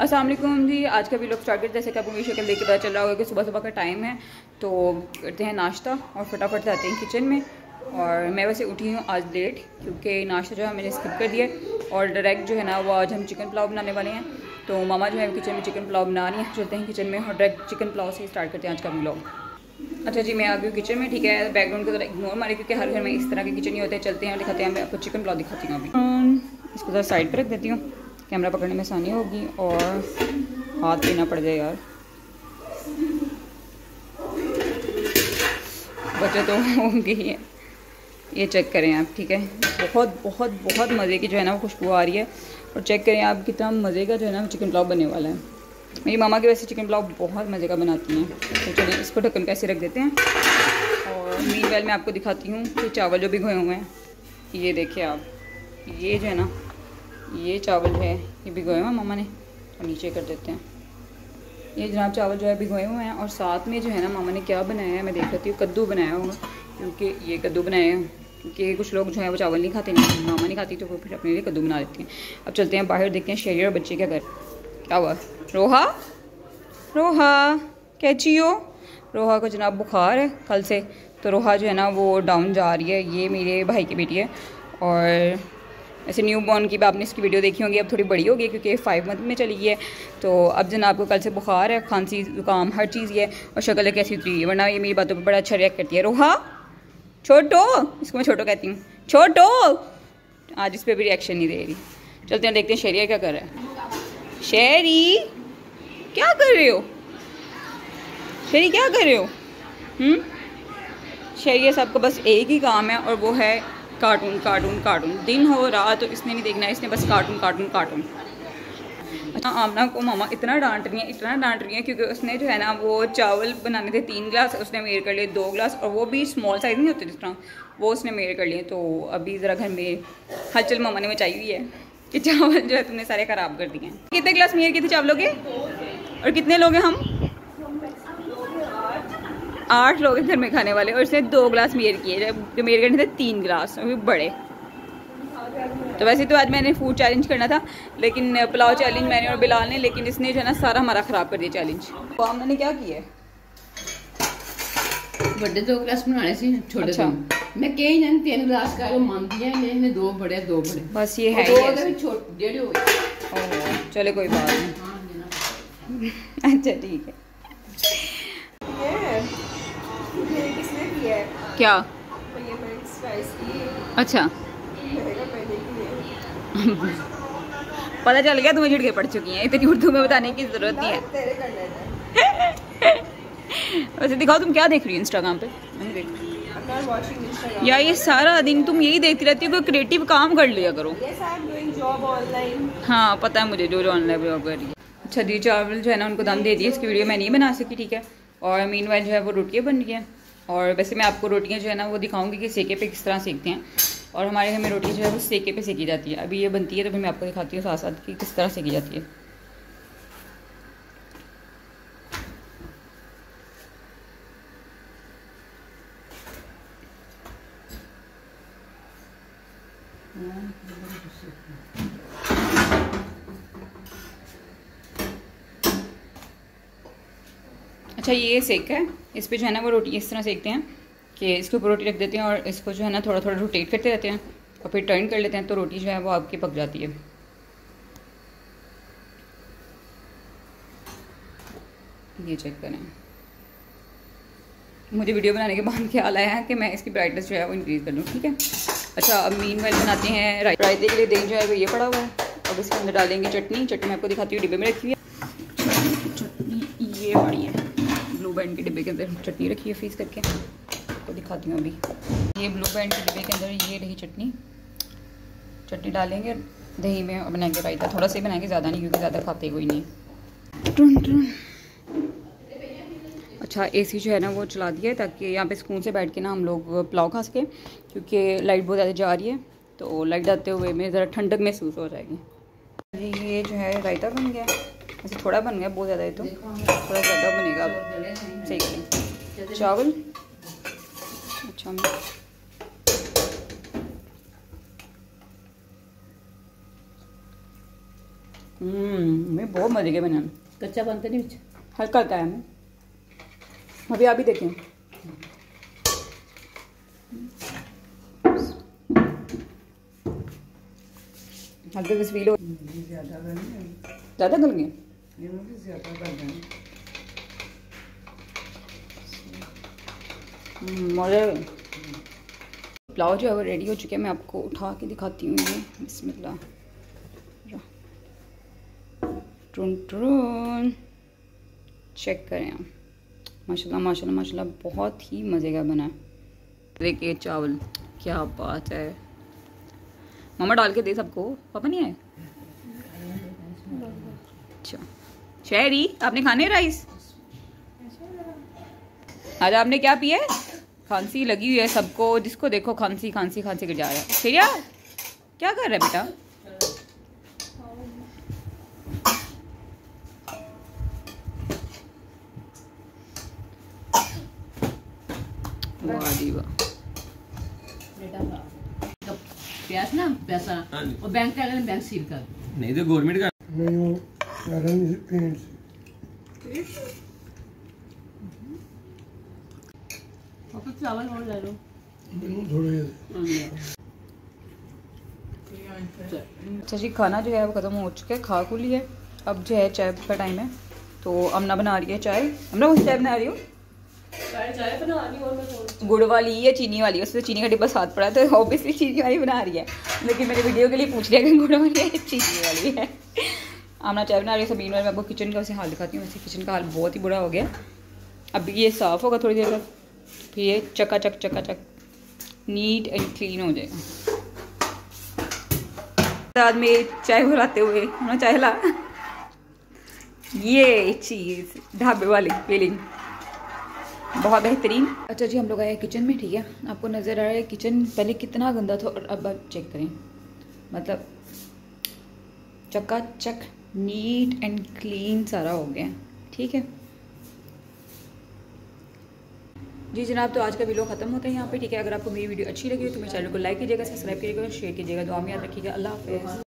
असलम जी, आज का भी लोग स्टार्ट करते जैसे कि आपको मेरी शक्ल देख के पता चल रहा होगा कि सुबह सुबह का टाइम है तो करते हैं नाश्ता और फटाफट आते हैं किचन में। और मैं वैसे उठी हूँ आज लेट क्योंकि नाश्ता जो है मैंने स्किप कर दिया और डायरेक्ट जो है ना, वो आज हम चिकन पुलाव बनाने वाले हैं। तो मामा जो है किचन में चिकन पुलाव बना रही हैं, चलते हैं किचन में और डायरेक्ट चिकन पुलाव से स्टार्ट करते हैं आज का ब्लॉग अच्छा जी, मैं आ गई किचन में, ठीक है? बैकग्राउंड को जरा इग्नोर मारे, क्योंकि हर घर में इस तरह के किचन ही होते। हैं चलते हैं और दिखाते हैं, मैं आपको चिकन पुलाव दिखाती हूँ अभी। इसको ज़रा साइड पर रख देती हूँ। कैमरा पकड़ने में आसानी होगी और हाथ पीना पड़ जाए यार। बचे तो होंगे ही। ये चेक करें आप, ठीक है? बहुत बहुत बहुत मज़े की जो है ना वो खुशबू आ रही है। और चेक करें आप कितना मज़े का जो है ना चिकन पुलाव बनने वाला है। मेरी मामा की वैसे चिकन पुलाव बहुत मज़े का बनाती हैं। तो चलिए इसको ढक्कन कैसे रख देते हैं। और मीन वेल मैं आपको दिखाती हूँ कि चावल जो भिगोए हुए हैं। ये देखिए आप, ये जो है ना ये चावल है, ये भिगोए हुए मामा ने, और नीचे कर देते हैं। ये जनाब चावल जो है भिगोए हुए हैं, और साथ में जो है ना मामा ने क्या बनाया है, मैं देख लेती हूँ, कद्दू बनाया होगा क्योंकि ये कद्दू बनाए हैं, क्योंकि कुछ लोग जो है वो चावल नहीं खाते, नहीं, मामा नहीं खाती तो वो फिर अपने लिए कद्दू बना देती हैं। अब चलते हैं बाहर, देखते हैं शेरी और बच्चे क्या कर, क्या हुआ? रोहा? रोहा कैची हो रोहा को जनाब बुखार है कल से तो रोहा जो है ना वो डाउन जा रही है, ये मेरे भाई की बेटी है, और ऐसे न्यू बॉर्न की भी आपने इसकी वीडियो देखी होंगी, अब थोड़ी बड़ी होगी क्योंकि फाइव मंथ में चली गई है। तो अब जनाब आपको कल से बुखार है, खांसी, जुकाम, हर चीज़ है और शक्ल कैसी उतरी है, वरना ये मेरी बातों पर बड़ा अच्छा रिएक्ट करती है। रोहा, छोटो, इसको मैं छोटो कहती हूँ, छोटो, आज इस पर भी रिएक्शन नहीं दे रही। चलते हैं, देखते हैं शेरिया क्या कर रहा है। शेरी क्या कर रहे हो? शेरी क्या कर रहे हो? हम्म? शेरिया साहब का बस एक ही काम है, और वो है कार्टून कार्टून कार्टून। दिन हो, रात तो इसने नहीं देखना है, इसने बस कार्टून कार्टून कार्टून। अच्छा आमना को मामा इतना डांट रही है, इतना डांट रही है, क्योंकि उसने जो है ना, वो चावल बनाने थे तीन गिलास, उसने मेर कर लिए दो गिलास, और वो भी स्मॉल साइज़ नहीं होते जिस तरह, वो उसने मेर कर लिए। तो अभी ज़रा घर में हलचल मामा ने मचाई हुई है कि चावल जो है तुमने सारे ख़राब कर दिए हैं। कितने गिलास मेर किए थे चावलों के? और कितने लोग हैं हम? आठ लोग घर में खाने वाले और इसने दो गिलास मेर किए जो मेर करने थे तीन गिलास वो भी बड़े। तो वैसे तो आज मैंने फ़ूड चैलेंज करना था लेकिन पुलाव चैलेंज मैंने और बिलाल ने लेकिन इसने जो है ना सारा हमारा ख़राब कर दिया चैलेंज तो हमने क्या किया? बड़े दो गिलास बनाने से छोटे अच्छा। मैं कई जन तीन गिलास का मानती है मैंने दो बड़े दो बड़े। बस ये है दो छोटे डेढ़ हो चले कोई बात नहीं। हाँ, अच्छा ठीक है। क्या? अच्छा। पता चल गया तुम्हें झिड़के पड़ चुकी हैं। इतनी उर्दू में बताने की ज़रूरत नहीं है। वैसे दिखाओ तुम क्या देख रही हो इंस्टाग्राम पे? या ये सारा दिन तुम यही देखती रहती हो कोई क्रिएटिव काम कर लिया करो। हाँ पता है मुझे जो जो ऑनलाइन जॉब कर रही है। अच्छा दी चावल जो है ना उनको दम दे दिए। इसकी वीडियो मैं नहीं बना सकी ठीक है? और मीन जो है वो रोटियाँ बन रही हैं। और वैसे मैं आपको रोटियाँ जो है ना, वो दिखाऊँगी कि सेके पे किस तरह सेकते हैं। और हमारे घर में रोटी जो है वो सेके पे सेकी जाती है। अभी ये बनती है तो फिर मैं आपको दिखाती हूँ साथ साथ कि किस तरह सेकी जाती है। अच्छा ये सेक है। इस पर जो है ना, वो रोटी इस तरह सेकते हैं कि इसके ऊपर रोटी रख देते हैं और इसको जो है ना थोड़ा थोड़ा रोटेट करते रहते हैं और फिर टर्न कर लेते हैं तो रोटी जो है वो आपकी पक जाती है। ये चेक करें। मुझे वीडियो बनाने के बाद ख्याल आया है कि मैं इसकी ब्राइटनेस जो है वो इंक्रीज़ कर लूँ ठीक है? अच्छा अब मीन वाइल बनाते हैं रायते के लिए दही जो है वो ये पड़ा हुआ है। अब इसके अंदर डालेंगे चटनी। चटनी मैं आपको दिखाती हूँ, डिब्बे में रखी हुई है। चटनी, ये ब्लू बैंड के डिब्बे के अंदर चटनी रखी है फ़ीस करके। आपको दिखाती हूँ अभी। ये ब्लू बैंड के डिब्बे के अंदर ये रही चटनी। चटनी डालेंगे दही में और बनाएँगे रायता। थोड़ा सा बनाएँगे ज़्यादा नहीं क्योंकि ज़्यादा खाते कोई नहीं। टुन टुन। अच्छा एसी जो है ना वो चला दिया है ताकि यहाँ पे सुकून से बैठ के ना हम लोग पुलाव खा सकें क्योंकि लाइट बहुत ज़्यादा जा रही है। तो लाइट आते हुए में ज़रा ठंडक महसूस हो जाएगी। ये जो है रायता बन गया। ऐसे थोड़ा बन गया बहुत ज़्यादा है तो। थोड़ा ज़्यादा बनेगा अब। सही चावल? अच्छा। हम्म मैं बहुत मज़े के बने कच्चा बनते नहीं हल्का हल्का है। हमें अभी आप भी देखें। हल्के बस हो। ज़्यादा गल गए मज़े पुलाव जो है वो रेडी हो चुके हैं, मैं आपको उठा के दिखाती हूँ ये। बिस्मिल्लाह। Twin twin. चेक करें आप। माशाल्लाह माशाल्लाह माशाल्लाह, बहुत ही मज़े का बना है। देखिए चावल, क्या बात है। मामा डाल के दे सबको। पापा नहीं आए? अच्छा। शहरी आपने खाने राइस आज आपने क्या पिया है? खांसी लगी हुई है सबको जिसको देखो खांसी खांसी खांसी कर जा रहा है। सीरिया क्या कर रहा है बेटा? प्यास ना पैसा हाँ जी। वो बैंक का बैंक सील कर। नहीं तो गवर्नमेंट का अच्छा जी खाना जो है वो ख़त्म हो चुका है खा खुल है। अब जो है चाय का टाइम है। तो अमना बना रही है चाय। अमना कौन सी चाय बना रही हूँ गुड़ वाली या चीनी वाली? उसमें चीनी का डिब्बा साथ पड़ा है तो ऑब्वियसली चीनी वाली बना रही है। लेकिन मेरे वीडियो के लिए पूछ रहे हैं गुड़ वाली है चीनी वाली है। आमना चाय बना रही सबीन वाली मैं आपको किचन का वैसे हाल दिखाती हूँ। वैसे किचन का हाल बहुत ही बुरा हो गया। अब ये साफ़ होगा थोड़ी देर तक, फिर ये चकाचक चकाचक नीट एंड क्लीन हो जाएगा। बाद में चाय बनाते हुए, हमने चाय ला। ये चीज़, ढाबे वाली फीलिंग बहुत बेहतरीन। अच्छा जी, हम लोग आए किचन में, ठीक है? आपको नज़र आ रहा है किचन पहले कितना गंदा था और अब आप चेक करें। मतलब चकाचक। नीट एंड क्लीन सारा हो गया, ठीक है? जी जनाब तो आज का वीडियो खत्म होता है यहाँ पे, ठीक है? अगर आपको मेरी वीडियो अच्छी लगी हो तो मेरे चैनल को लाइक कीजिएगा, सब्सक्राइब कीजिएगा शेयर कीजिएगा। दुआ में याद रखिएगा। अल्लाह हाफिज़।